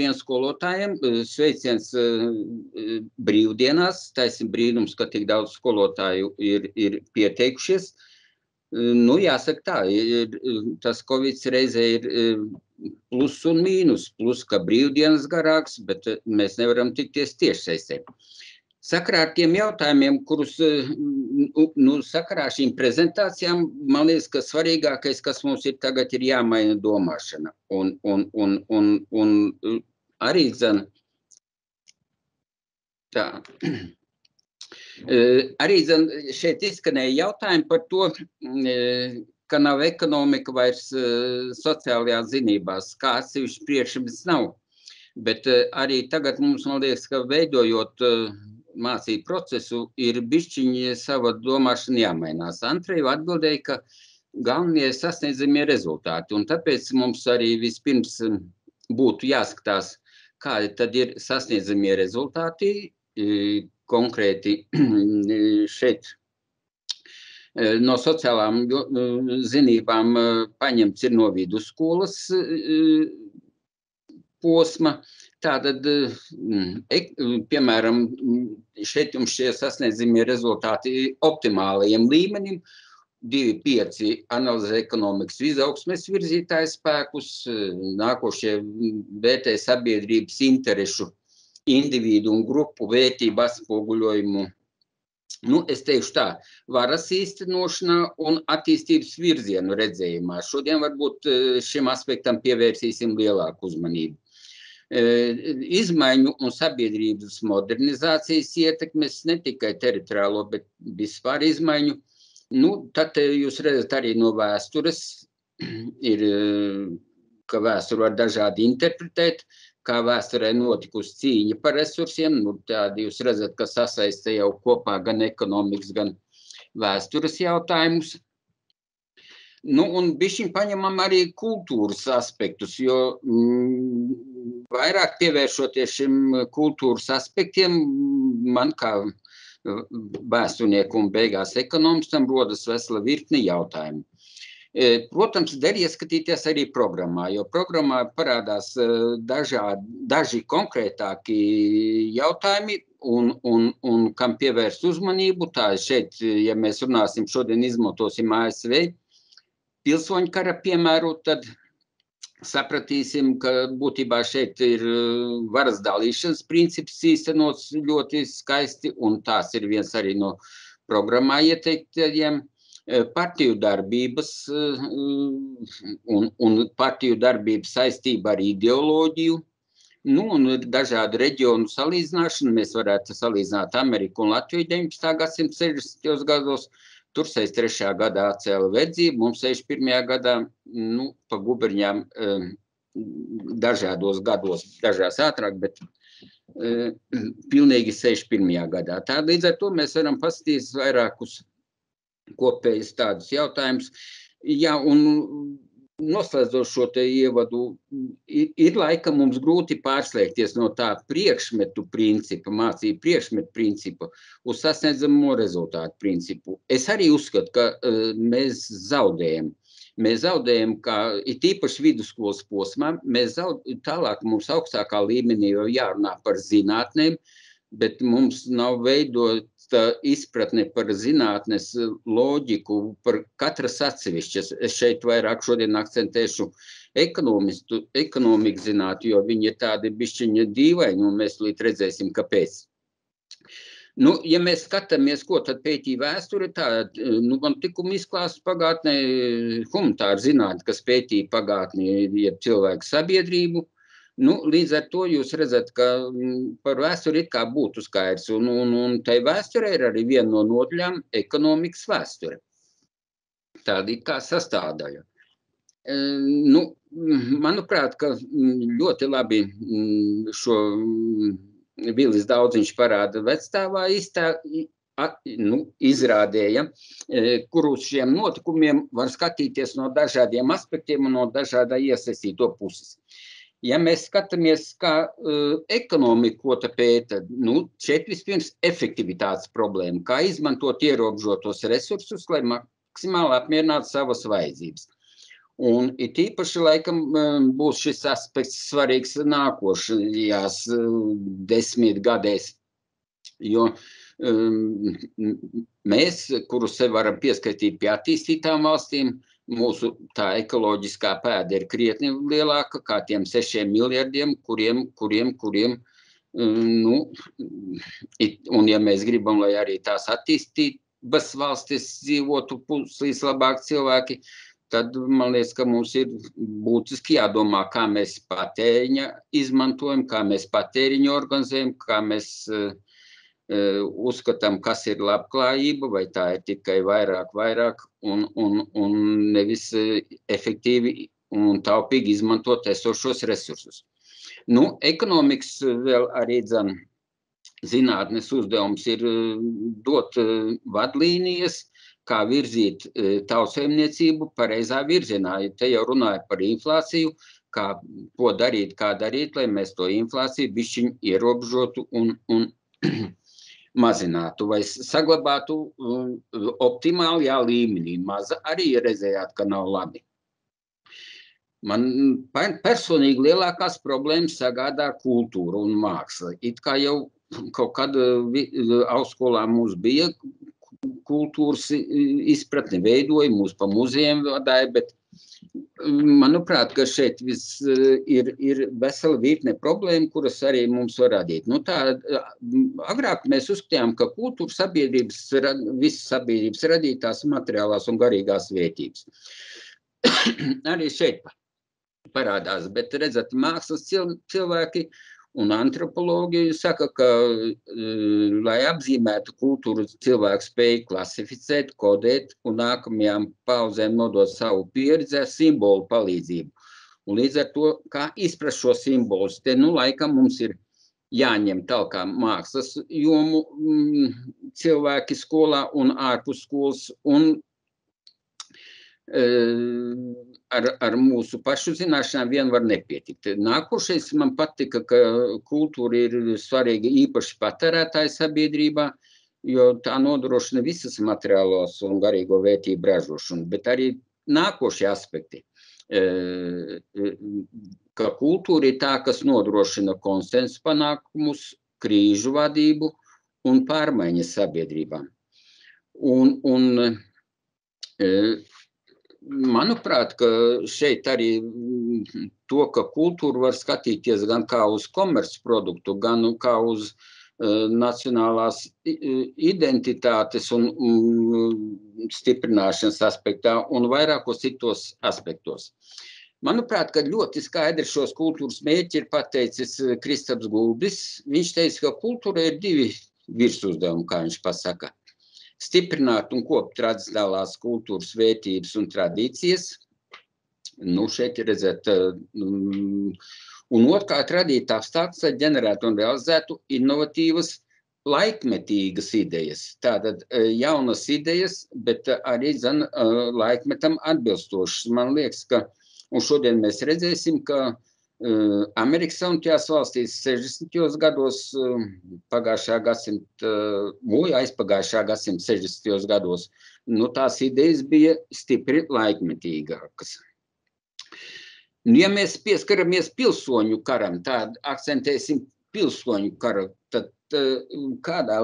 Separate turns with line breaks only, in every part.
labdien skolotājiem, sveiciens brīvdienās, taisn brīnums, ka tik daudz skolotāju ir, ir pieteikušies. Nu, jāsaka tā, ir, tas Covid reizē ir plus un mīnus, plus, ka brīvdienas garāks, bet mēs nevaram tikties tiešsaistē. Sakarā ar tiem jautājumiem, kurus, nu, sakarā ar šīm prezentācijām, man liekas, ka svarīgākais, kas mums ir tagad, ir jāmaina domāšana. Un, un, un, un, un arī, zan, tā, arī zan, šeit izskanēja jautājumi par to, ka nav ekonomika vairs sociālajās zinībās, kā atsevišķi priekšmets nav. Bet arī tagad mums, man liekas, ka veidojot mācību procesu, ir bišķiņi sava domāšana jāmainās. Antreja atbildēja, ka galvenie sasniedzamie rezultāti, un tāpēc mums arī vispirms būtu jāskatās, kādi tad ir sasniedzamie rezultāti, konkrēti šeit no sociālām zinībām paņemts ir no vidusskolas posma. Tātad, piemēram, šeit jums šie sasniedzamie rezultāti optimālajiem līmenim, 2,5 analizē ekonomikas izaugsmes virzītāju spēkus, nākošie vērtē sabiedrības interešu individu un grupu vērtību atspoguļojumu. Nu, es teikšu tā, varas īstenošanā un attīstības virzienu redzējumā. Šodien varbūt šim aspektam pievērsīsim lielāku uzmanību. Izmaiņu un sabiedrības modernizācijas ietekmes ne tikai teritoriālo, bet vispār izmaiņu. Nu, tad jūs redzat arī no vēstures, ir, ka vēsturi var dažādi interpretēt, kā vēsturē notikusi cīņa par resursiem. Nu, tādi jūs redzat, ka sasaista jau kopā gan ekonomikas, gan vēstures jautājumus. Nu, un bišķiņ paņemam arī kultūras aspektus, jo mm, vairāk pievēršoties šim kultūras aspektiem, man kā vēsturnieku un beigās ekonomistam rodas vesela virkni jautājumu. Protams, der ieskatīties arī programmā, jo programmā parādās dažādi, daži konkrētāki jautājumi, un, un, un kam pievērst uzmanību. Tā šeit, ja mēs runāsim, šodien izmantosim ASV pilsoņu kara piemēru, tad sapratīsim, ka būtībā šeit ir varas dalīšanas princips īstenots ļoti skaisti, un tās ir viens arī no programmā ieteiktajiem partiju darbības un, un partiju darbības saistība ar ideoloģiju. Nu, un ir dažādi reģionu salīdzināšana. Mēs varētu salīdzināt Ameriku un Latviju 19. gadsimta 60. gados. Tur 63. gadā atcēla verdzību, mums 61. gadā nu, pa guberņām dažādos gados, dažās ātrāk, bet pilnīgi 61. gadā. Tā līdz ar to mēs varam paskatīties vairākus kopējus tādus jautājumus. Jā, un noslēdzot šo ievadu, ir, ir laika mums grūti pārslēgties no tā priekšmetu principa, mācību priekšmetu principa uz sasniedzamo rezultātu principu. Es arī uzskatu, ka uh, mēs zaudējam. Mēs zaudējam, kā it īpaši vidusskolas posmā, mēs zaudējam, tālāk mums augstākā līmenī jau jārunā par zinātnēm, bet mums nav veidot izpratne par zinātnes loģiku, par katras atsevišķas. Es šeit vairāk šodien akcentēšu ekonomiku zinātni, jo viņi ir tādi bišķiņa dīvaini, un mēs līdz redzēsim, kāpēc. Nu, ja mēs skatāmies, ko tad pētīja vēsture, tā, nu, man tikuma izklāsts pagātnē humanitāra zinātne, kas pētīja pagātni, ja cilvēku sabiedrību, uh, Nu, līdz ar to jūs redzat, ka mm, par vēsturi it kā būtu skaidrs, un, un, un tai vēsturē ir arī viena no nodaļām - ekonomikas vēsture. Tāda ir kā sastāvdaļa. E, nu, manuprāt, ka mm, ļoti labi mm, šo Vilis Daudziņš parāda vecstāvā iztā, nu, izrādēja, e, kuru šiem notikumiem var skatīties no dažādiem aspektiem un no dažādā iesaistīto puses. Ja mēs skatāmies, kā uh, ekonomika, ko te pēta, nu, šeit vispirms efektivitātes problēma, kā izmantot ierobežotos resursus, lai maksimāli apmierinātu savas vajadzības. Un it īpaši laikam būs šis aspekts svarīgs nākošajās desmit gadēs, jo mēs, kurus sev varam pieskaitīt pie attīstītām valstīm, mūsu tā ekoloģiskā pēda ir krietni lielāka kā tiem sešiem miljardiem, kuriem, kuriem, kuriem nu, un ja mēs gribam, lai arī tās attīstības valstis dzīvotu puslīs labāk cilvēki, tad man liekas, ka mums ir būtiski jādomā, kā mēs patēriņa izmantojam, kā mēs patēriņu organizējam, kā mēs uh, uzskatām, kas ir labklājība, vai tā ir tikai vairāk, vairāk un, un, un nevis efektīvi un taupīgi izmantot esošos resursus. Nu, ekonomikas vēl arī dzan, zinātnes uzdevums ir dot vadlīnijas, kā virzīt tautsēmniecību pareizā virzienā. Te jau runāja par inflāciju, kā, ko darīt, kā darīt, lai mēs to inflāciju bišķiņu ierobežotu un, un mazinātu vai saglabātu um, optimālajā līmenī. Maza arī redzējāt, ka nav labi. Man personīgi lielākās problēmas sagādā kultūra un māksla. It kā jau kaut kad augstskolā mums bija kultūras izpratne, veidoja mūs pa muzejiem vadāja, bet Manuprāt, ka šeit vis, eh, ir, ir vesela virkne problēmu, kuras arī mums var radīt. Nu, tā, agrāk mēs uzskatījām, ka kultūra sabiedrības, visas sabiedrības radītās materiālās un garīgās vērtības. arī šeit parādās, bet redzat, mākslas cilvēki Un antropologi saka, ka, eh, lai apzīmētu kultūru, cilvēks spēj klasificēt, kodēt un nākamajām paudzēm nodot savu pieredzi ar simbolu palīdzību. Un līdz ar to, kā izprast šo simbolus, te nu laikam mums ir jāņem talkā mākslas jomu mm, cilvēki skolā un ārpus skolas un ar, ar mūsu pašu zināšanām vien var nepietikt. Nākošais man patika, ka kultūra ir svarīga īpaši patērētāju sabiedrībā, jo tā nodrošina visas materiālos un garīgo vērtību ražošanu, bet arī nākošie aspekti. Ka kultūra ir tā, kas nodrošina konsensu panākumus, krīžu vadību un pārmaiņas sabiedrībām. Un, un manuprāt, šeit arī mm, to, ka kultūru var skatīties gan kā uz komercproduktu, gan kā uz uh, nacionālās identitātes un um, stiprināšanas aspektā un vairākos citos aspektos. Manuprāt, ka ļoti skaidri šos kultūras mērķi ir pateicis Kristaps Gulbis. Viņš teica, ka kultūra ir divi virsuzdevumi, kā viņš pasaka stiprināt un kopt tradicionālās kultūras vērtības un tradīcijas. Nu, šeit ir redzēt, um, un otrkārt radīt apstākļus, lai ģenerētu un realizētu inovatīvas laikmetīgas idejas. Tātad uh, jaunas idejas, bet arī zan, laikmetam atbilstošas. Man liekas, ka, un šodien mēs redzēsim, ka uh, Amerikas Savienotajās valstīs 60. gados, pagājušā gadsimta, mūja aizpagājušā gadsimta 60. gados, nu, tās idejas bija stipri laikmetīgākas. Nu, ja mēs pieskaramies pilsoņu karam, tad akcentēsim pilsoņu karu, tad kādā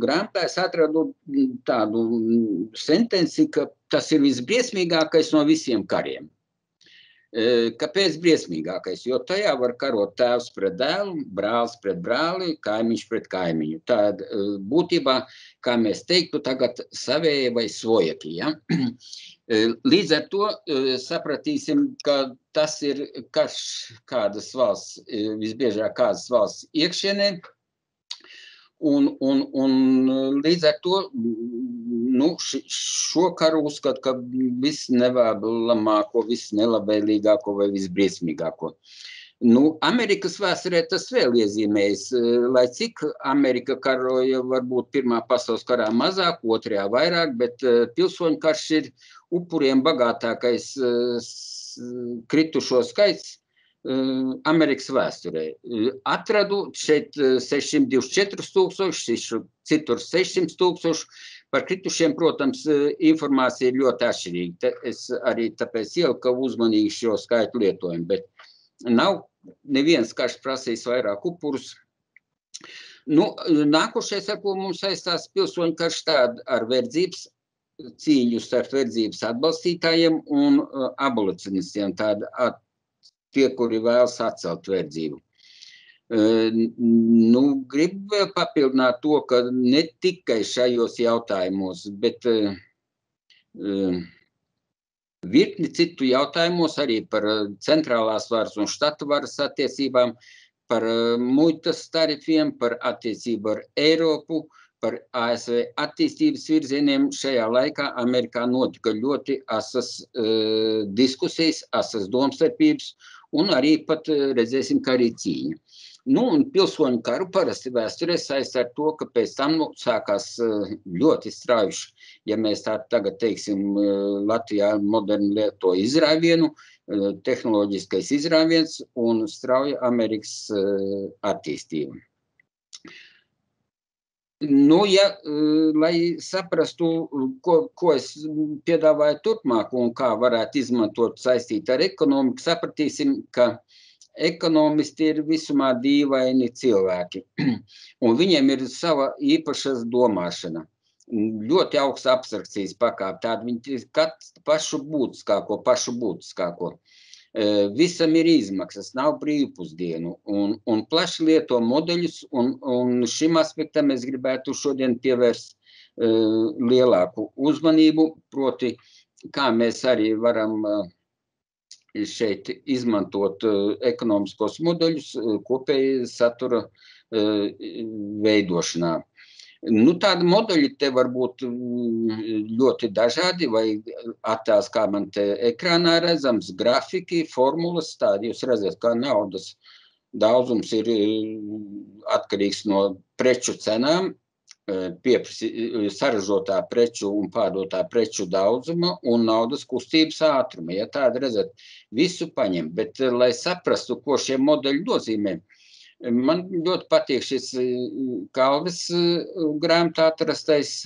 grāmatā es atradu tādu sentenci, ka tas ir visbriesmīgākais no visiem kariem. Kāpēc briesmīgākais? Jo tajā var karot tēvs pret dēlu, brālis pret brāli, kaimiņš pret kaimiņu. Tad būtībā, kā mēs teiktu, tagad savēja vai svojaki. Ja? Līdz ar to sapratīsim, ka tas ir karš kādas valsts, visbiežāk kādas valsts iekšienē, Un, un, un līdz ar to nu, šo karu uzskatu par visnevēlamāko, visnelabvēlīgāko vai visbriesmīgāko. Nu, Amerikas vēsturē tas vēl iezīmējas, lai cik Amerika karoja varbūt Pirmā pasaules karā mazāk, otrajā vairāk, bet pilsoņu karš ir upuriem bagātākais kritušo skaits Amerikas vēsturē. Atradu šeit 624 tūkstoši, citur 600 tūkstoši, Par kritušiem, protams, informācija ir ļoti atšķirīga. Es arī tāpēc ieliku uzmanīgi šo skaitu lietojumu, bet nav neviens karš prasījis vairāk upurus. Nu, nākošais, ar ko mums saistās pilsoņu karš, tāda ar verdzības cīņu starp verdzības atbalstītājiem un abolicionistiem, tāda tie, kuri vēlas atcelt verdzību. Nu, gribu vēl papildināt to, ka ne tikai šajos jautājumos, bet virkni citu jautājumos arī par centrālās varas un štatu varas attiecībām, par muitas tarifiem, par attiecību ar Eiropu, par ASV attīstības virzieniem. Šajā laikā Amerikā notika ļoti asas uh, diskusijas, asas domstarpības un arī pat redzēsim, ka arī cīņa. Nu, un pilsoņu karu parasti vēsturē saistā ar to, ka pēc tam nu, sākās eh, ļoti strauji, ja mēs tā tagad teiksim, eh, Latvijā moderni lieto izrāvienu, eh, tehnoloģiskais izrāviens un strauja Amerikas attīstība. Nu, ja, lai saprastu, ko, ko es piedāvāju turpmāk un kā varētu izmantot saistīt ar ekonomiku, sapratīsim, ka uh, ekonomisti ir visumā dīvaini cilvēki, un viņiem ir sava īpašas domāšana. Ļoti augsts abstrakcijas pakāpe, tāda viņi ir pašu būtiskāko, pašu būtiskāko. E, visam ir izmaksas, nav brīvpusdienu, un, un plaši lieto modeļus, un, un šim aspektam es gribētu šodien pievērst uh, lielāku uzmanību, proti, kā mēs arī varam uh, šeit izmantot uh, ekonomiskos modeļus kopēji satura veidošanā. Nu, tādi modeļi te var būt mm, ļoti dažādi, vai attēls, kā man te ekrānā redzams, grafiki, formulas, tādi jūs redzat, kā naudas daudzums ir atkarīgs no preču cenām, pieprasi, saražotā preču un pārdotā preču daudzuma un naudas kustības ātruma. Ja tāda redzat, visu paņem, bet lai saprastu, ko šie modeļi nozīmē, man ļoti patīk šis Kalvis grāmatā atrastais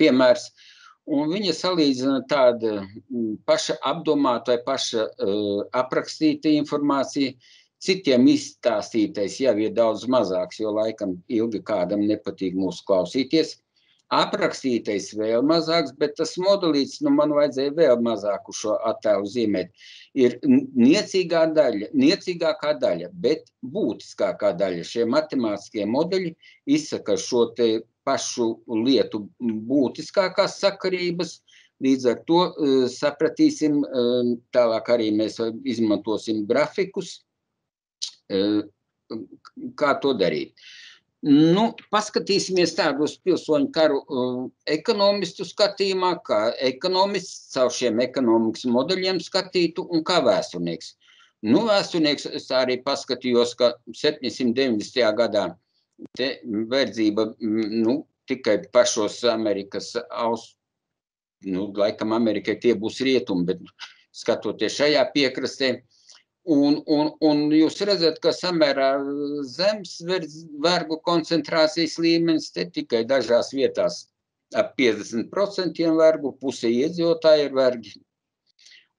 piemērs, un viņa salīdzina tādu paša apdomāta vai paša aprakstīta informācija, Citiem izstāstītais jau ir daudz mazāks, jo laikam ilgi kādam nepatīk mūsu klausīties. Aprakstītais vēl mazāks, bet tas modelīts, nu man vajadzēja vēl mazāku šo attēlu zīmēt, ir niecīgā daļa, niecīgākā daļa, bet būtiskākā daļa. Šie matemātiskie modeļi izsaka šo te pašu lietu būtiskākās sakarības, Līdz ar to uh, sapratīsim, uh, tālāk arī mēs izmantosim grafikus, kā to darīt. Nu, paskatīsimies tādu uz pilsoņu karu uh, ekonomistu skatījumā, kā ekonomists caur šiem ekonomikas modeļiem skatītu un kā vēsturnieks. Nu, vēsturnieks es arī paskatījos, ka 790. gadā te verdzība nu, tikai pašos Amerikas aus, nu, laikam Amerikai tie būs rietumi, bet skatoties šajā piekrastē, uh, Un, un, un jūs redzat, ka samērā zemes vergu koncentrācijas līmenis te tikai dažās vietās ap 50% vergu, puse iedzīvotāji ir vergi.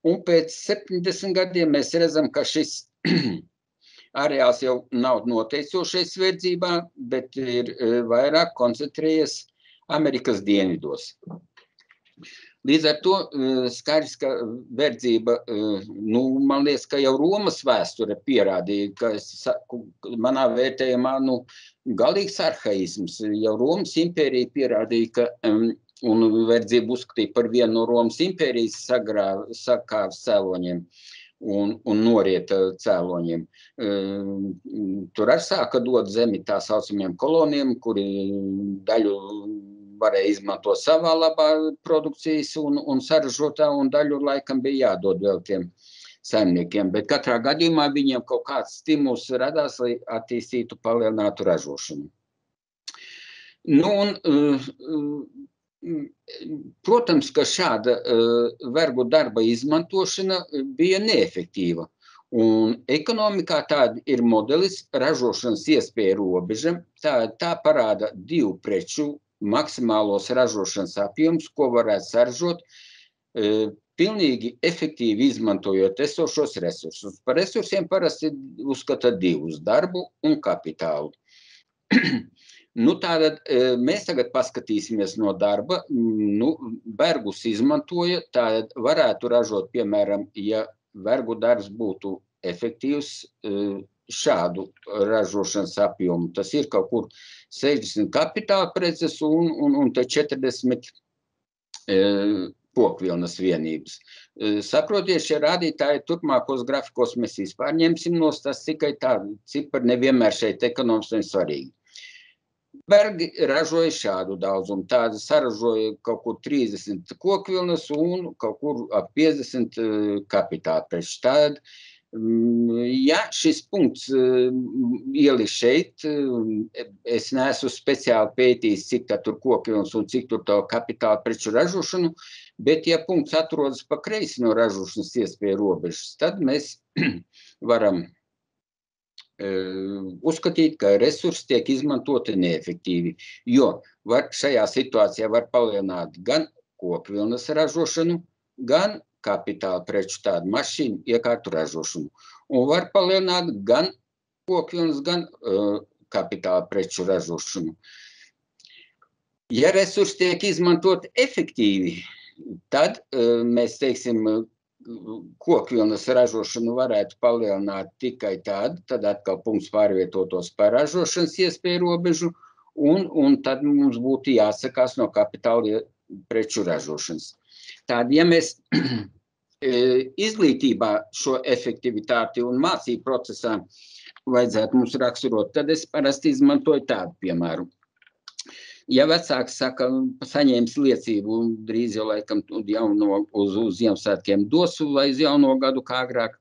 Un pēc 70 gadiem mēs redzam, ka šis areāls jau nav noteicošais verdzībā, bet ir e, vairāk koncentrējies Amerikas dienvidos. Līdz ar to eh, skaidrs, ka verdzība, eh, nu, man liekas, ka jau Romas vēsture pierādīja, ka saku, manā vērtējumā, nu, galīgs arhaisms. Jau Romas impērija pierādīja, ka um, un verdzību uzskatīja par vienu no Romas impērijas sakāves cēloņiem un, un norieta cēloņiem. Um, tur arī sāka dot zemi tā saucamiem koloniem, kuri daļu varēja izmantot savā labā produkcijas un, un saražotā, un daļu laikam bija jādod vēl tiem saimniekiem. Bet katrā gadījumā viņiem kaut kāds stimuls radās, lai attīstītu, palielinātu ražošanu. Nu, un, uh, protams, ka šāda uh, vergu darba izmantošana bija neefektīva. Un ekonomikā tāda ir modelis ražošanas iespēja robeža. Tā, tā parāda divu preču maksimālos ražošanas apjoms, ko varētu saražot, e, pilnīgi efektīvi izmantojot esošos resursus. Par resursiem parasti uzskata divus - darbu un kapitālu. nu, tātad e, mēs tagad paskatīsimies no darba. Nu, vergus izmantoja, tātad varētu ražot, piemēram, ja vergu darbs būtu efektīvs e, šādu ražošanas apjomu. Tas ir kaut kur 60 kapitāla preces un, un, un 40 e, kokvilnas vienības. E, saprotiet, šie rādītāji turpmākos grafikos mēs vispār ņemsim nos, tas tikai tādi cipari nevienmēr šeit ekonomiski svarīgi. Bergi ražoja šādu daudzumu. Tāda saražoja kaut kur 30 kokvilnas un kaut kur ap 50 kapitāla preču. Tāda ja šis punkts ieliks šeit, es neesmu speciāli pētījis, cik tur kokvilns un cik tur tā kapitāla preču ražošanu, bet ja punkts atrodas pa kreisi no ražošanas iespēja robežas, tad mēs varam uzskatīt, ka resursi tiek izmantoti neefektīvi, jo var, šajā situācijā var palielināt gan kokvilnas ražošanu, gan kapitāla preču, tādu mašīnu iekārtu ražošanu. Un var palielināt gan kokvilnas, gan uh, kapitāla preču ražošanu. Ja resursi tiek izmantot efektīvi, tad uh, mēs teiksim, kokvilnas ražošanu varētu palielināt tikai tad, tad atkal punkts pārvietotos par ražošanas iespēju robežu, un, un tad mums būtu jāsakās no kapitāla preču ražošanas. Tādi, ja mēs izglītībā šo efektivitāti un mācību procesā vajadzētu mums raksturot, tad es parasti izmantoju tādu piemēru. Ja vecāks saka, saņēmis liecību, drīz jau laikam jauno, uz, uz Ziemassvētkiem dosu vai uz jauno gadu kā agrāk,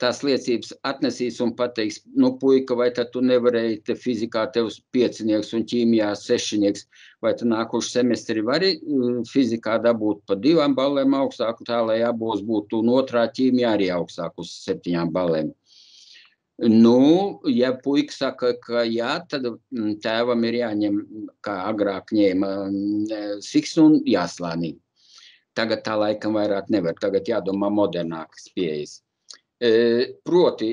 tās liecības atnesīs un pateiks, nu, puika, vai tu nevarēji te fizikā tev piecinieks un ķīmijā sešinieks, vai tu nākuši semestri vari mm, fizikā dabūt pa divām balēm augstāku, tā lai abos būtu un otrā ķīmijā arī augstāku uz septiņām balēm. Nu, ja puika saka, ka jā, tad mm, tēvam ir jāņem, kā agrāk ņēma mm, siks un jāslānī. Tagad tā laikam vairāk nevar, tagad jādomā modernākas pieejas. Proti,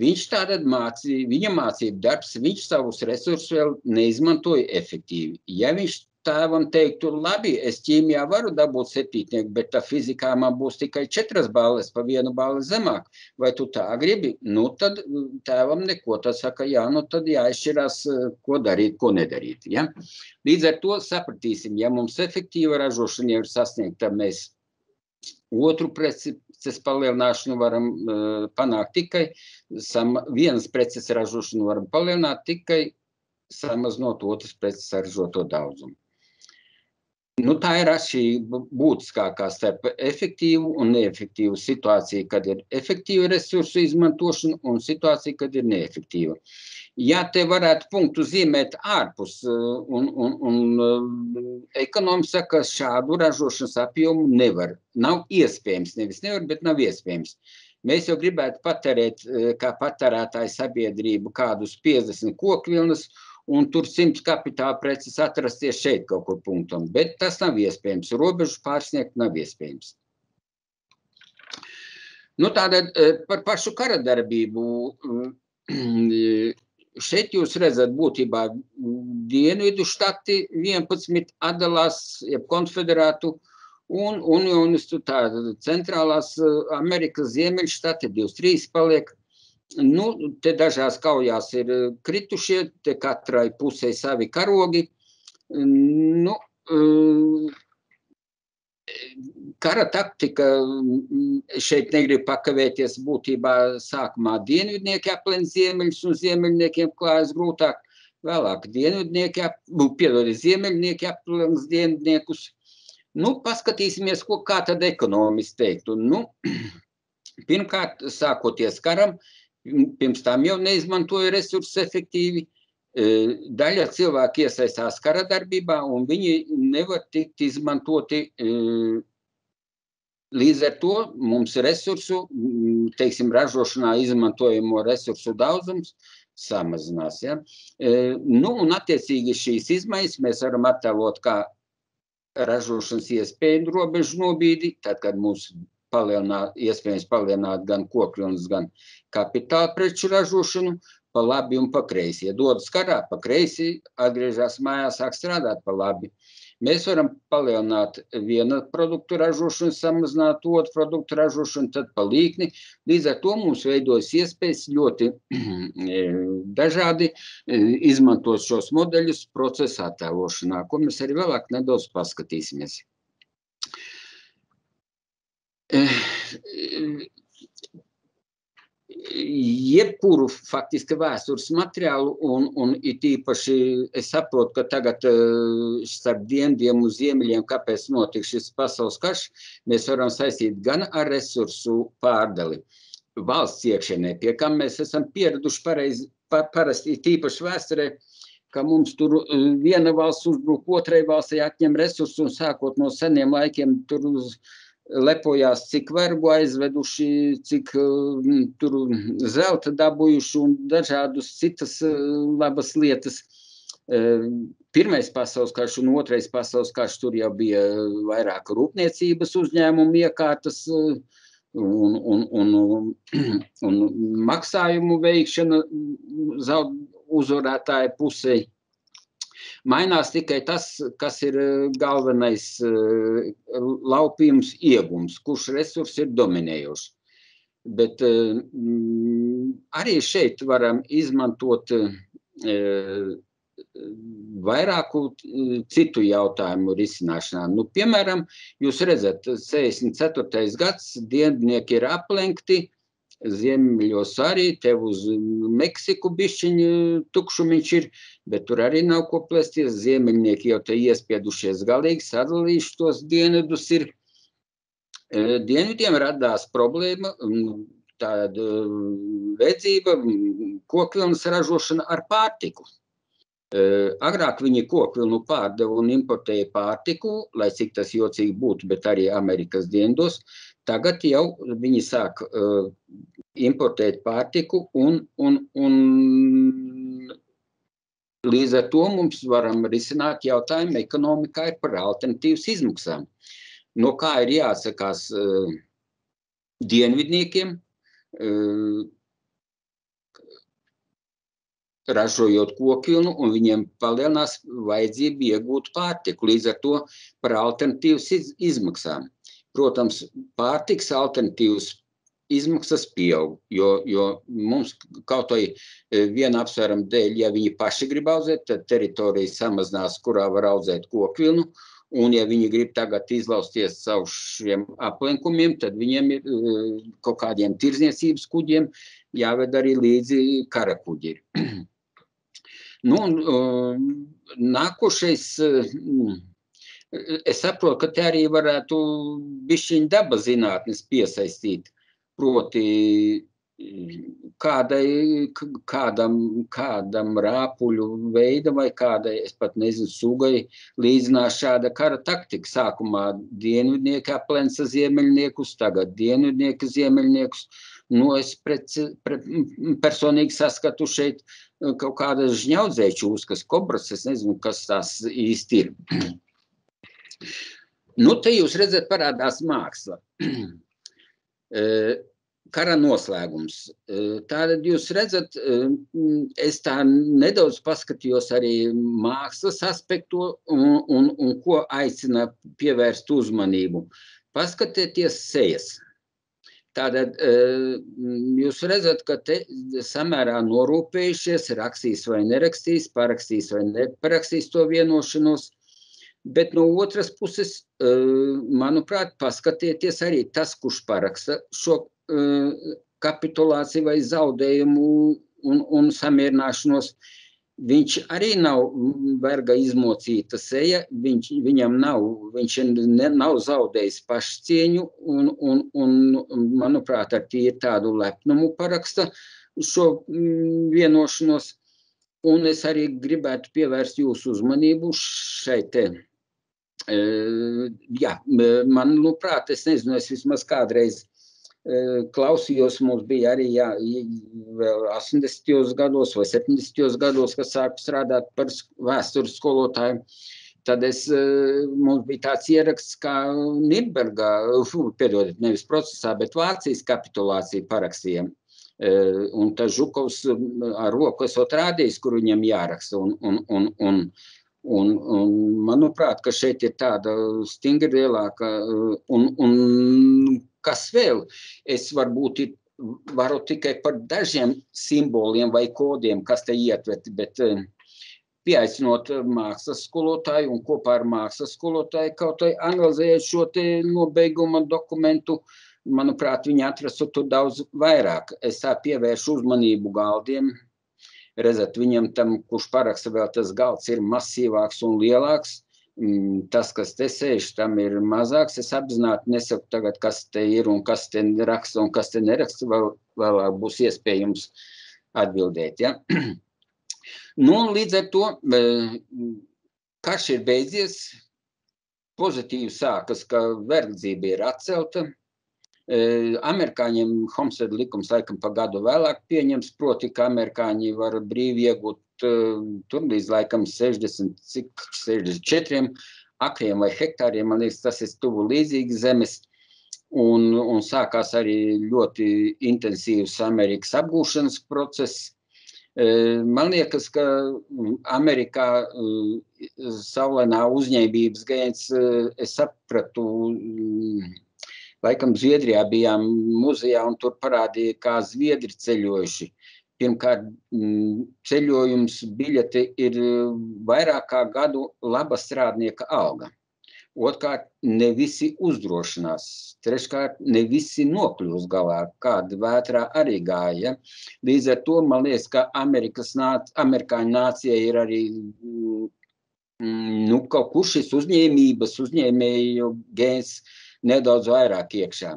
viņš tātad mācīja, viņa mācība darbs, viņš savus resursus vēl neizmantoja efektīvi. Ja viņš tēvam teiktu, labi, es ķīmijā varu dabūt septītnieku, bet tā fizikā man būs tikai četras balles, pa vienu balli zemāk, vai tu tā gribi? Nu, tad tēvam neko, tad saka, jā, nu tad jāizšķirās, ko darīt, ko nedarīt. Ja? Līdz ar to sapratīsim, ja mums efektīva ražošana ir sasniegta, mēs otru preci preces palielināšanu varam uh, panākt tikai, sam, vienas preces ražošanu varam palielināt tikai samazinot otras preces ražoto daudzumu. Nu, tā ir atšķirība būtiskākā starp efektīvu un neefektīvu situāciju, kad ir efektīva resursu izmantošana un situācija, kad ir neefektīva. Ja te varētu punktu zīmēt ārpus, eh, un, un, un eh, ekonomi saka, ka šādu ražošanas apjomu nevar. Nav iespējams, nevis nevar, bet nav iespējams. Mēs jau gribētu patērēt, eh, kā patērētāju sabiedrību, kādus 50 kokvilnas, un tur simts kapitāla preces atrasties šeit kaut kur punktam. Bet tas nav iespējams. Robežu pārsniegt nav iespējams. Nu, tātad e, par pašu kara darbību. E, šeit jūs redzat būtībā dienvidu štati 11 atdalās, jeb konfederātu, un unionistu tāda centrālās e, Amerikas ziemeļštati 23 paliek. Nu, te dažās kaujās ir eh, kritušie, te katrai pusē savi karogi. Nu, eh, kara taktika mm, šeit negrib pakavēties būtībā sākumā dienvidnieki aplen ziemeļus un ziemeļniekiem klājas grūtāk. Vēlāk dienvidnieki, ap, nu, piedodiet, ziemeļnieki aplenks dienvidniekus. Nu, paskatīsimies, ko kā tad ekonomisti teiktu. Nu, pirmkārt, sākoties karam, pirms tam jau neizmantoja resursus efektīvi. Daļa cilvēku iesaistās kara darbībā, un viņi nevar tikt izmantoti. Līdz ar to mums resursu teiksim, ražošanā izmantojamo resursu daudzums samazinās. Ja? Nu, un attiecīgi šīs izmaiņas mēs varam attēlot kā ražošanas iespēju robežu nobīdi, tad, kad mums palielināt, iespējams palielināt gan kokvilnas, gan kapitāla preču ražošanu, pa labi un pa kreisi. Ja dodas karā, pa kreisi, atgriežas mājās, sāk strādāt pa labi. Mēs varam palielināt vienu produktu ražošanu, samazināt otru produktu ražošanu, tad pa līkni. Līdz ar to mums veidojas iespējas ļoti dažādi izmantot šos modeļus procesa attēlošanā, ko mēs arī vēlāk nedaudz paskatīsimies jebkuru faktiski vēstures materiālu, un, un it īpaši es saprotu, ka tagad uh, starp dienvidiem un ziemeļiem, kāpēc notika šis pasaules karš, mēs varam saistīt gan ar resursu pārdali. Valsts iekšienē, pie kam mēs esam pieraduši pareizi, pa, parasti tīpaši vēsturē, ka mums tur uh, viena valsts uzbruk otrai valstī, atņem resursus un sākot no seniem laikiem tur uz lepojās, cik vergu aizveduši, cik uh, tur zelta dabūjuši un dažādas citas uh, labas lietas. Uh, pirmais pasaules karš un otrais pasaules karš tur jau bija vairāk rūpniecības uzņēmumu iekārtas un, un, un, un maksājumu veikšana zaud uzvarētāja pusē. Mainās tikai tas, kas ir eh, galvenais eh, laupījums iegums, kurš resurs ir dominējošs. Bet eh, arī šeit varam izmantot vairāku citu jautājumu risināšanā. Nu, piemēram, jūs redzat, 64. gads dienvidnieki ir aplenkti, Ziemeļos arī, tev uz Meksiku bišķiņu tukšumiņš ir, bet tur arī nav ko plēsties. Ziemeļnieki jau te iespiedušies galīgi, sadalījuši tos dienvidus ir. E, dienvidiem radās problēma, tāda vedzība, kokvilnas ražošana ar pārtiku. E, agrāk viņi kokvilnu pārdeva un importēja pārtiku, lai cik tas jocīgi būtu, bet arī Amerikas dienos. Tagad jau viņi sāk uh, importēt pārtiku un, un, un līdz ar to mums varam risināt jautājumu ekonomikā par alternatīvas izmaksām. No kā ir jāatsakās uh, dienvidniekiem, uh, ražojot kokvilnu, un viņiem palielinās vajadzība iegūt pārtiku. Līdz ar to par alternatīvas iz, izmaksām. Protams, pārtiks alternatīvas izmaksas pieaug, jo, jo mums kaut vai e, viena apsvēruma dēļ, ja viņi paši grib audzēt, tad teritorija samazinās, kurā var audzēt kokvilnu, un ja viņi grib tagad izlausties caur šiem aplenkumiem, tad viņiem ir e, kaut kādiem tirzniecības kuģiem jāved arī līdzi karakuģi. nu, e, nākošais es saprotu, ka te arī varētu bišķiņ daba zinātnes piesaistīt. Proti, kādai, kādam, kādam rāpuļu veida vai kādai, es pat nezinu, sugai līdzinās šāda kara taktika. Sākumā dienvidnieki aplenca ziemeļniekus, tagad dienvidnieki ziemeļniekus. Nu, es pret, pret, personīgi saskatu šeit kaut kādas žņaudzēčūskas, kobras, es nezinu, kas tās īsti ir. Nu, te jūs redzat, parādās māksla. Kara noslēgums. Tātad jūs redzat, es tā nedaudz paskatījos arī mākslas aspektu un, un, un ko aicina pievērst uzmanību. Paskatieties sejas. Tātad jūs redzat, ka te samērā norūpējušies, rakstīs vai nerakstīs, parakstīs vai neparakstīs to vienošanos Bet no otras puses, manuprāt, paskatieties arī tas, kurš paraksta šo kapitulāciju vai zaudējumu un, un samierināšanos. Viņš arī nav verga izmocīta seja, viņš, viņam nav, viņš ne, nav zaudējis pašcieņu un, un, un, manuprāt, ar tīri tādu lepnumu paraksta šo vienošanos. Un es arī gribētu pievērst jūsu uzmanību šai te jā, manuprāt, es nezinu, es vismaz kādreiz klausījos, mums bija arī jā, vēl 80. gados vai 70. gados, kad sāku strādāt par vēstures skolotāju. Tad es, mums bija tāds ieraksts, kā Nīderlandā, piedodiet, nevis procesā, bet Vācijas kapitulācija parakstījām. Un tas Žukovs ar roku esot rādījis, kur viņam jāraksta. Un, un, un, un, un, un manuprāt, ka šeit ir tāda stingri lielāka un, un kas vēl? Es varbūt ir, varu tikai par dažiem simboliem vai kodiem, kas te ietverti, bet eh, pieaicinot mākslas skolotāju un kopā ar mākslas skolotāju kaut vai analizējot šo te nobeiguma dokumentu, manuprāt, viņi atrastu tur daudz vairāk. Es tā pievēršu uzmanību galdiem. Redzat, viņam tam, kurš paraksta vēl tas galds, ir masīvāks un lielāks Mm, tas, kas te sēž, tam ir mazāks. Es apzināti nesaku tagad, kas te ir un kas te raksta un kas te neraksta. Vēl, vēlāk būs iespējams atbildēt. Ja? nu, līdz ar to karš ir beidzies. Pozitīvi sākas, ka vergdzība ir atcelta. Amerikāņiem Homestead likums laikam pa gadu vēlāk pieņems, proti, ka amerikāņi var brīvi iegūt tur līdz laikam 60, cik 64 akriem vai hektāriem, man liekas, tas ir tuvu līdzīgi zemes. Un, un sākās arī ļoti intensīvs Amerikas apgūšanas process. Man liekas, ka Amerikā saulēnā uzņēmības gēns, es sapratu, laikam Zviedrijā bijām muzejā un tur parādīja, kā Zviedri ceļojuši. Pirmkārt, mm, ceļojums biļete ir vairāk kā gadu laba strādnieka alga. Otrkārt, ne visi uzdrošinās. Treškārt, ne visi nokļūs galā, kāda vētrā arī gāja. Līdz ar to man liekas, ka Amerikas nāc, amerikāņu nācija ir arī mm, nu, kaut kur šis uzņēmības, uzņēmēju gēns nedaudz vairāk iekšā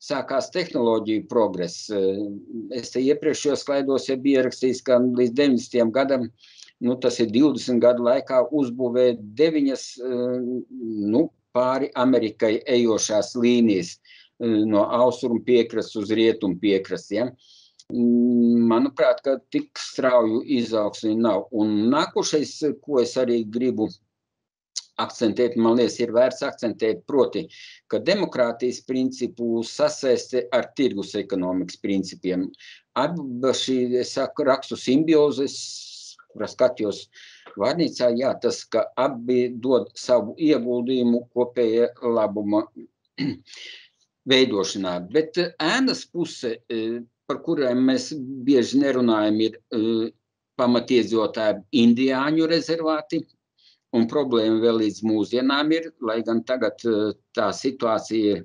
sākās tehnoloģiju progress. Es te iepriekšējos slaidos jau biju ierakstījis, ka līdz 90. gadam, nu, tas ir 20 gadu laikā, uzbūvē deviņas nu, pāri Amerikai ejošās līnijas no austrumu piekrastes uz rietumu piekrasti. Ja? Manuprāt, ka tik strauju izaugsmi nav. Un nākošais, ko es arī gribu akcentēt, man liekas, ir vērts akcentēt, proti, ka demokrātijas principu sasaiste ar tirgus ekonomikas principiem. Abi šī, saku, rakstu simbiozes, kurā skatījos vārnīcā, jā, tas, ka abi dod savu ieguldījumu kopēja labuma veidošanā. Bet ēnas puse, par kuriem mēs bieži nerunājam, ir pamatiedzīvotāji indiāņu rezervāti, Un problēma vēl līdz mūsdienām ir, lai gan tagad eh, tā situācija,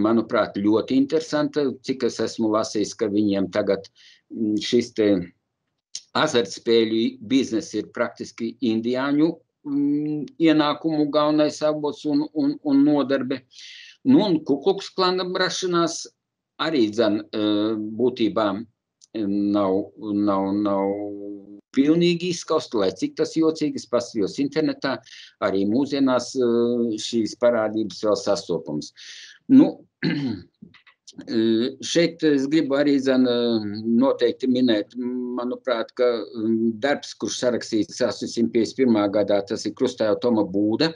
manuprāt, ļoti interesanta. Cik es esmu lasījis, ka viņiem tagad mm, šis te azartspēļu biznes ir praktiski indiāņu mm, ienākumu galvenais avots un, un, un nodarbe. Nu, un kukluks klana brašanās arī dzen eh, būtībā nav, nav, nav pilnīgi izskaust, lai cik tas jocīgs paskatījos internetā, arī mūsdienās eh, šīs parādības vēl sastopams. Nu, šeit es gribu arī zan, noteikti minēt, manuprāt, ka mm, darbs, kurš sarakstīts 851. gadā, tas ir Krustēja Toma Būda,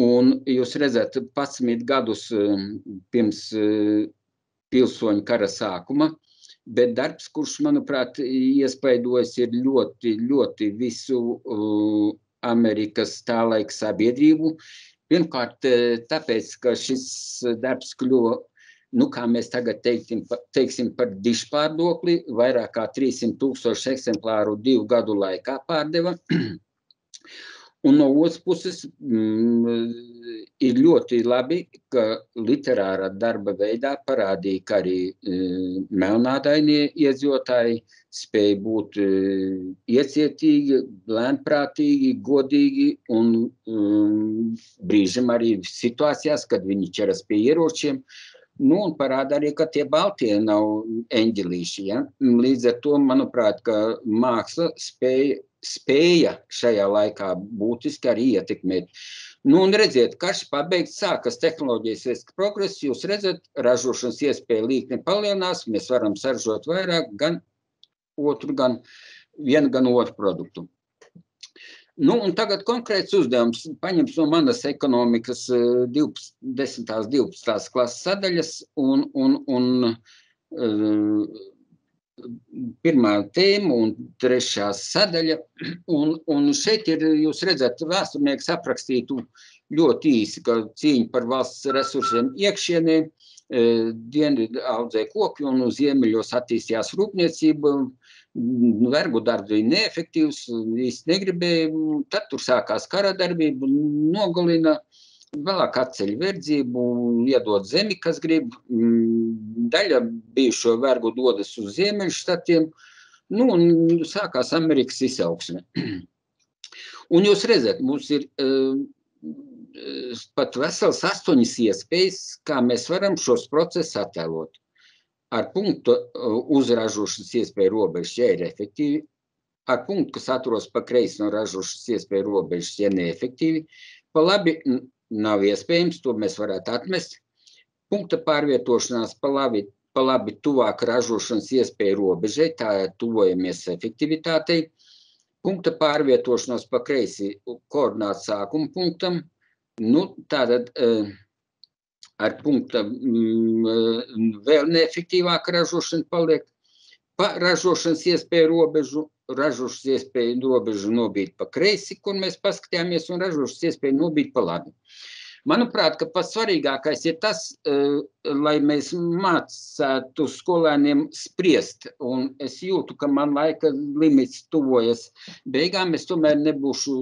un jūs redzat, 11 gadus eh, pirms eh, pilsoņu kara sākuma, bet darbs, kurš, manuprāt, iespaidojas ir ļoti, ļoti visu uh, Amerikas tā laika sabiedrību. Pirmkārt, tāpēc, ka šis darbs kļuva, nu, kā mēs tagad teiksim, teiksim par dišpārdokli, vairāk kā 300 tūkstoši eksemplāru divu gadu laikā pārdeva. Un no otras puses, mm, ir ļoti labi, ka literārā darba veidā parādīja, ka arī e, melnādainie iedzīvotāji spēja būt e, iecietīgi, lēnprātīgi, godīgi un um, brīžam arī situācijās, kad viņi ķeras pie ieročiem. Nu, un parāda arī, ka tie baltie nav eņģelīši. Ja? Līdz ar to, manuprāt, māksla spēja spēja šajā laikā būtiski arī ietekmēt. Nu, un redziet, karš pabeigts, sākas tehnoloģijas progress, jūs redzat, ražošanas iespēja līkni palielinās, mēs varam saržot vairāk gan otru, gan vienu, gan otru produktu. Nu, un tagad konkrēts uzdevums paņems no manas ekonomikas 12, 10. 12. klases sadaļas un, un, un uh, pirmā tēma un trešā sadaļa. Un, un šeit ir, jūs redzat, vēsturnieks aprakstītu ļoti īsi, ka cīņa par valsts resursiem iekšienē, e, dienvidu audzē koki un uz ziemeļos attīstījās rūpniecība, vergu darbs bija neefektīvs, īsti negribēja, tad tur sākās kara darbība, nogalina Vēlāk atceļ verdzību, iedod zemi, kas grib. Mm, daļa bijušo vergu dodas uz ziemeļštatiem. Nu, un sākās Amerikas izaugsme. Un jūs redzat, mums ir uh, pat vesels astoņas iespējas, kā mēs varam šos procesus attēlot. Ar punktu uzražošanas iespēju robežas, ja ir efektīvi, ar punktu, kas atrodas pa kreisi no ražošanas iespēju robežas, ja neefektīvi, pa labi nav iespējams, to mēs varētu atmest. Punkta pārvietošanās pa labi, pa labi tuvāk ražošanas iespēju robežai, tā tuvojamies efektivitātei. Punkta pārvietošanās pa kreisi koordinātu sākuma punktam. Nu, tātad ar punkta vēl neefektīvāka ražošana paliek. Pa ražošanas iespēju robežu ražošanas iespēju robežu nobīt pa kreisi, kur mēs paskatījāmies, un ražošanas iespēju nobīt pa labi. Manuprāt, ka pats svarīgākais ir tas, eh, lai mēs mācētu skolēniem spriest, un es jūtu, ka man laika limits tuvojas beigām, es tomēr nebūšu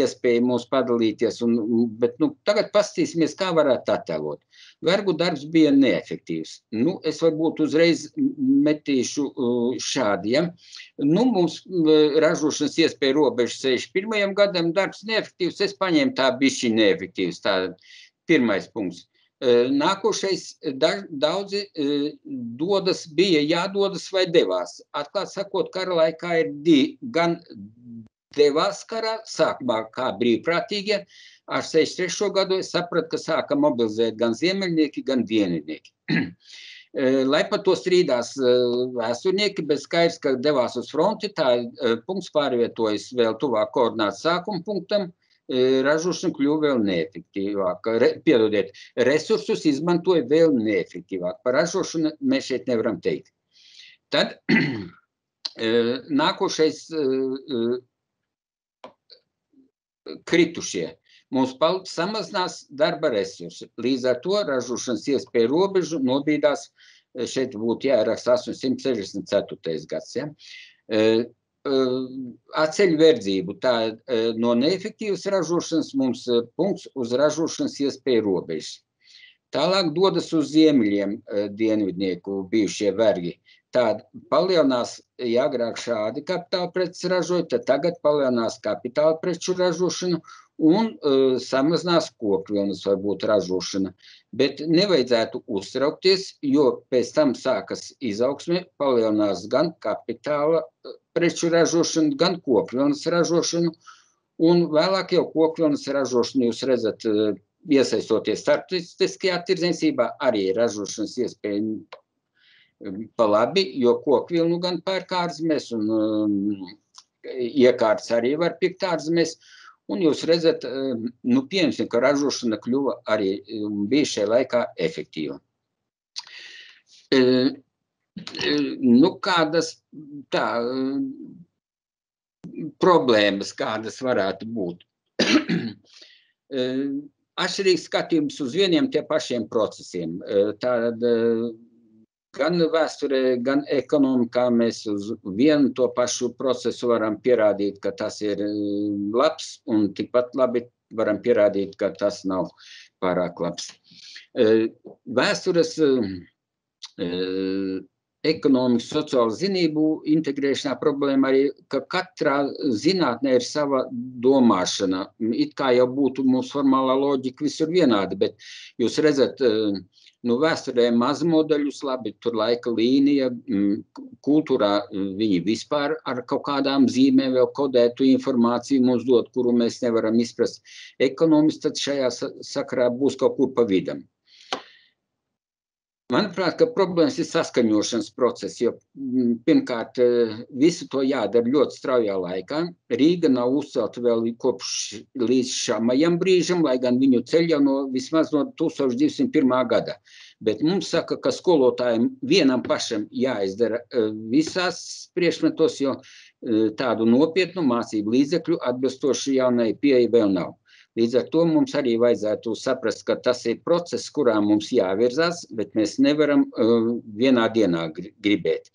iespēja mūs padalīties, un, bet nu, tagad pastīsimies, kā varētu attēlot. Vergu darbs bija neefektīvs. Nu, es varbūt uzreiz metīšu šādi. Ja? Nu, mums ražošanas iespēja robeža 61. gadam, darbs neefektīvs. Es paņēmu tā bišķi neefektīvs. Tā pirmais punkts. Nākošais daudzi dodas, bija jādodas vai devās. Atklāt sakot, kara laikā ir divi, gan devās karā, sākumā kā brīvprātīgie, ar 63. gadu es sapratu, ka sāka mobilizēt gan ziemeļnieki, gan dienvidnieki. Lai par to strīdās vēsturnieki, bet skaidrs, ka devās uz fronti, tā punkts pārvietojas vēl tuvāk koordināts sākuma punktam, ražošana kļuva vēl neefektīvāka. Re, piedodiet, resursus izmantoja vēl neefektīvāk. Par ražošanu mēs šeit nevaram teikt. Tad nākošais kritušie. Mums samazinās darba resursi. Līdz ar to ražošanas iespēja robežu nobīdās, šeit būtu jāraksta 864. gads. Ja? Atceļ verdzību. Tā no neefektīvas ražošanas mums punkts uz ražošanas iespēju robežas. Tālāk dodas uz ziemeļiem dienvidnieku bijušie vergi. Tāda palielinās, ja agrāk šādi kapitāla preces ražoja, tad tagad palielinās kapitāla preču ražošanu un uh, samazinās kokvilnas varbūt ražošana. Bet nevajadzētu uztraukties, jo pēc tam sākas izaugsme, palielinās gan kapitāla preču ražošanu, gan kokvilnas ražošanu. Un vēlāk jau kokvilnas ražošanu jūs redzat, uh, iesaistoties starptautiskajā tirdzniecībā, arī ražošanas iespēja pa labi, jo koku vilnu gan pērk ārzemēs, un um, iekārtas arī var pirkt ārzemēs. Un jūs redzat, nu, pieņemsim, ka ražošana kļuva arī bija šajā laikā efektīva. E, e, nu, kādas tā problēmas, kādas varētu būt? E, atšķirīgs skatījums uz vieniem tie pašiem procesiem. Tātad gan vēsturē, gan ekonomikā mēs uz vienu to pašu procesu varam pierādīt, ka tas ir mm, labs, un tikpat labi varam pierādīt, ka tas nav pārāk labs. E, vēstures e, ekonomikas, sociālo zinību integrēšanā problēma arī, ka katrā zinātnē ir sava domāšana. It kā jau būtu mūsu formālā loģika visur vienāda, bet jūs redzat, uh, Nu, vēsturē mazmodeļus, labi, tur laika līnija, kultūrā viņi vispār ar kaut kādām zīmēm vēl kodētu informāciju mums dod, kuru mēs nevaram izprast. Ekonomisti tad šajā sakarā būs kaut kur pa vidam. Manuprāt, ka problēmas ir saskaņošanas process, jo mm, pirmkārt visu to jādara ļoti straujā laikā. Rīga nav uzcelta vēl kopš līdz šamajam brīžam, lai gan viņu ceļ jau no vismaz no 1201. gada. Bet mums saka, ka skolotājiem vienam pašam jāizdara visās priekšmetos, jo tādu nopietnu mācību līdzekļu atbilstoši jaunai pieeja vēl nav. Līdz ar to mums arī vajadzētu saprast, ka tas ir process, kurā mums jāvirzās, bet mēs nevaram uh, vienā dienā gribēt.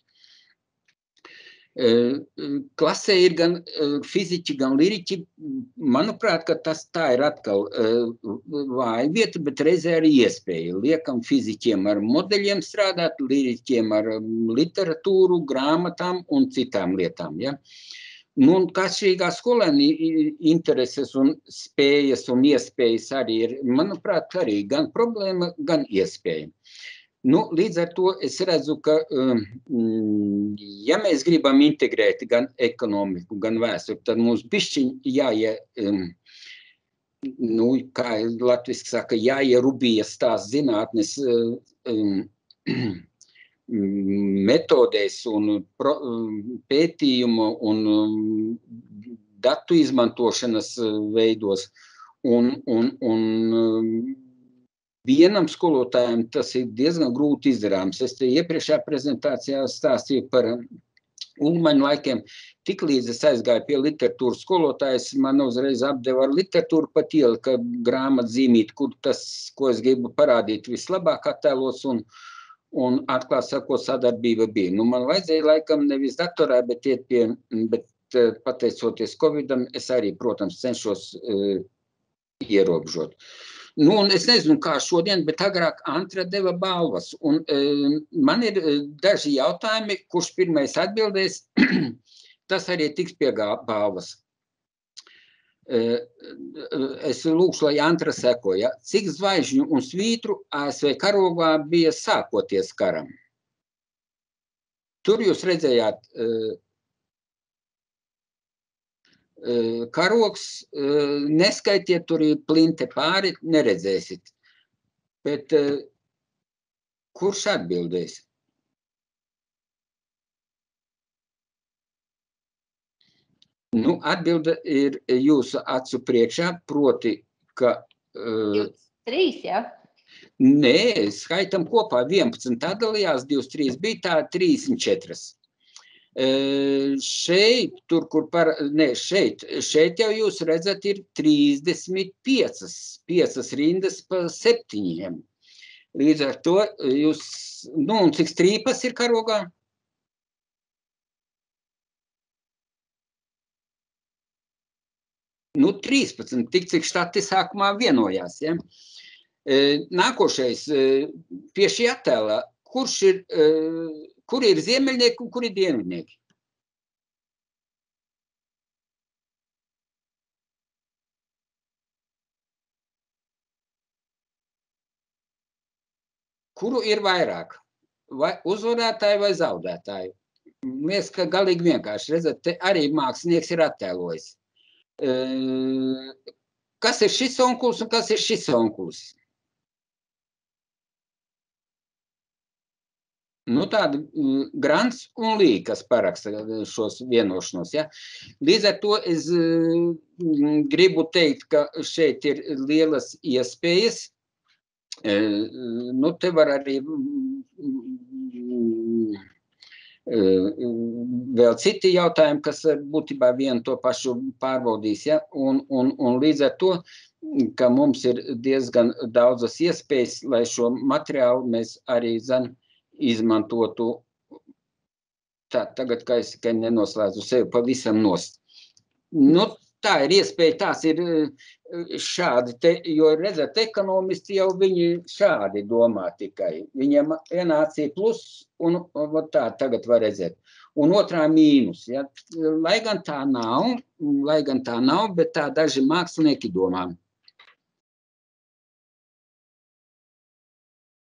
Uh, klasē ir gan uh, fiziķi, gan liriķi. Manuprāt, tas tā ir atkal vāja vieta, bet reizē arī iespēja. Liekam fiziķiem ar modeļiem strādāt, liriķiem ar um, literatūru, grāmatām un citām lietām. Ja? Uh, Nu, un kašīgā skolēni intereses un spējas un iespējas arī ir, manuprāt, arī gan problēma, gan iespēja. Nu, līdz ar to es redzu, ka, um, ja mēs gribam integrēt gan ekonomiku, gan vēsturi, tad mums bišķiņ jāie, um, nu, kā latviski saka, jāierubījas tās zinātnes um, metodēs un pro, pētījumu un datu izmantošanas veidos. Un, un, un vienam skolotājam tas ir diezgan grūti izdarāms. Es te iepriekšējā prezentācijā stāstīju par Ulmaņu laikiem. Tiklīdz es aizgāju pie literatūras skolotājas, man uzreiz apdeva ar literatūru pat ielika grāmatzīmīt, kur tas, ko es gribu parādīt, vislabāk attēlos un, uh, Un atklāt sakot, sadarbība bija. Nu, man vajadzēja laikam nevis datorā, bet iet pie, bet eh, pateicoties Covidam, es arī, protams, cenšos uh, ierobežot. Nu, un es nezinu, kā šodien, bet agrāk Antra deva balvas. Un, uh, man ir daži jautājumi, kurš pirmais atbildēs, tas arī tiks pie balvas. Es lūkšu, lai Antra seko, ja? cik zvaigžņu un svītru ASV karogā bija sākoties karam. Tur jūs redzējāt karoks, neskaitiet, tur ir plinte pāri, neredzēsit. Bet kurš atbildēs? Nu, atbilde ir jūsu acu priekšā, proti, ka.
Uh, 23, ja?
Nē, skaitam kopā 11. Atdalījās 23, bija tā 34. Uh, šeit, tur, kur par, ne, šeit, šeit jau jūs redzat, ir 35, 5 rindas pa septiņiem. Līdz ar to jūs, nu, un cik strīpas ir karogā? Nu, 13, tik cik štati sākumā vienojās. Ja? E, nākošais e, pie šī attēla, kurš ir, e, kur ir ziemeļnieki un kur ir dienvidnieki? Kuru ir vairāk? Vai uzvarētāji vai zaudētāji? Liekas, ka galīgi vienkārši. Redzat, te arī mākslinieks ir attēlojis kas ir šis onkulis un kas ir šis onkulis. Nu, tāda grants un lī, kas paraksta šos vienošanos. Ja? Līdz ar to es gribu teikt, ka šeit ir lielas iespējas. Nu, te var arī vēl citi jautājumi, kas būtībā vienu to pašu pārbaudīs. Ja? Un, un, un līdz ar to, ka mums ir diezgan daudzas iespējas, lai šo materiālu mēs arī zan, izmantotu. Tā, tagad, kā es tikai nenoslēdzu sevi pavisam nost. Nu, tā ir iespēja, tās ir šādi, te, jo redzat, ekonomisti jau viņi šādi domā tikai. Viņiem ienācija plus un, un tā tagad var redzēt. Un otrā mīnus, ja? lai gan tā nav, lai gan tā nav, bet tā daži mākslinieki domā.